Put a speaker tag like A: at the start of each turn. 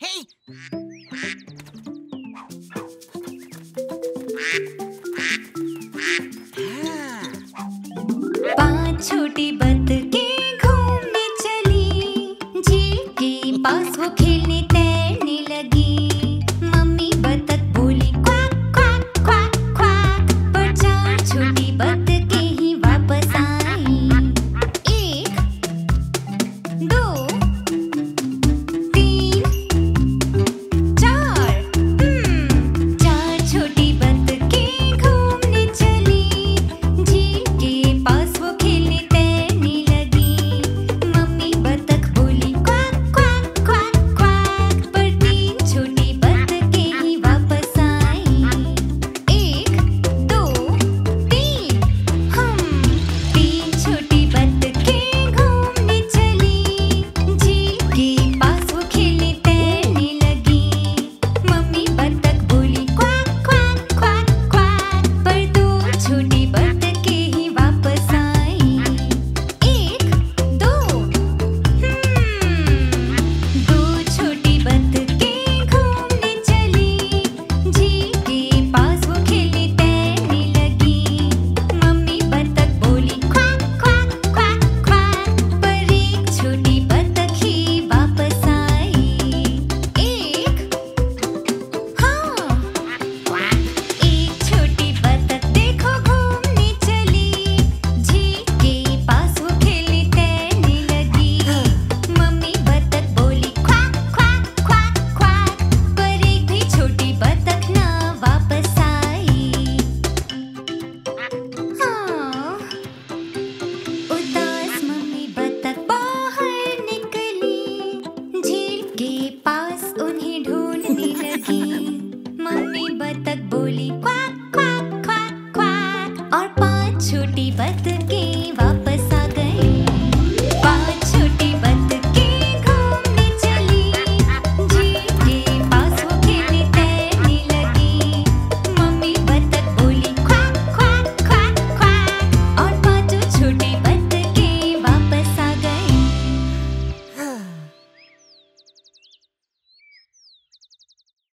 A: Hey! так болит.